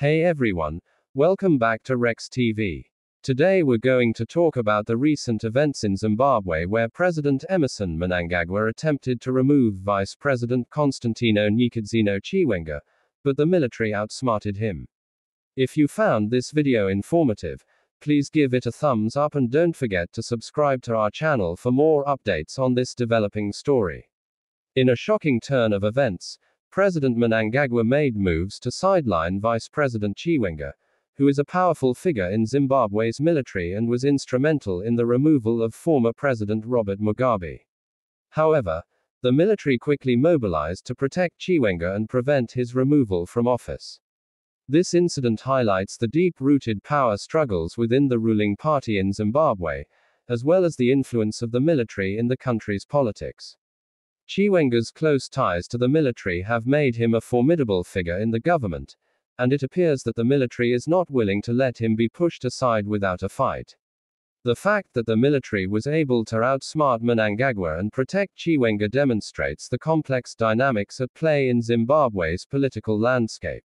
Hey everyone, welcome back to Rex TV. Today we're going to talk about the recent events in Zimbabwe where President Emmerson Mnangagwa attempted to remove Vice President Constantino Nkosazana Chiwenga, but the military outsmarted him. If you found this video informative, please give it a thumbs up and don't forget to subscribe to our channel for more updates on this developing story. In a shocking turn of events, President Mnangagwa made moves to sideline Vice President Chiwenga, who is a powerful figure in Zimbabwe's military and was instrumental in the removal of former President Robert Mugabe. However, the military quickly mobilized to protect Chiwenga and prevent his removal from office. This incident highlights the deep rooted power struggles within the ruling party in Zimbabwe, as well as the influence of the military in the country's politics. Chiwenga's close ties to the military have made him a formidable figure in the government, and it appears that the military is not willing to let him be pushed aside without a fight. The fact that the military was able to outsmart Mnangagwa and protect Chiwenga demonstrates the complex dynamics at play in Zimbabwe's political landscape.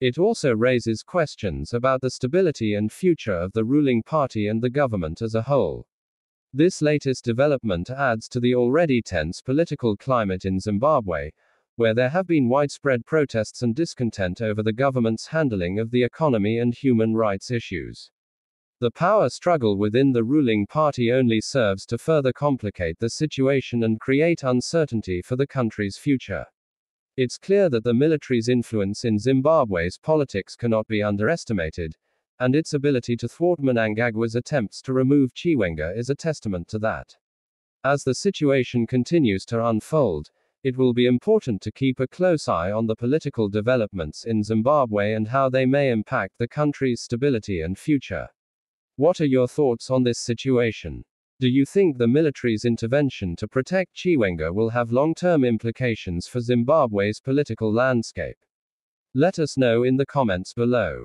It also raises questions about the stability and future of the ruling party and the government as a whole. This latest development adds to the already tense political climate in Zimbabwe, where there have been widespread protests and discontent over the government's handling of the economy and human rights issues. The power struggle within the ruling party only serves to further complicate the situation and create uncertainty for the country's future. It's clear that the military's influence in Zimbabwe's politics cannot be underestimated, and its ability to thwart Mnangagwa's attempts to remove Chiwenga is a testament to that. As the situation continues to unfold, it will be important to keep a close eye on the political developments in Zimbabwe and how they may impact the country's stability and future. What are your thoughts on this situation? Do you think the military's intervention to protect Chiwenga will have long term implications for Zimbabwe's political landscape? Let us know in the comments below.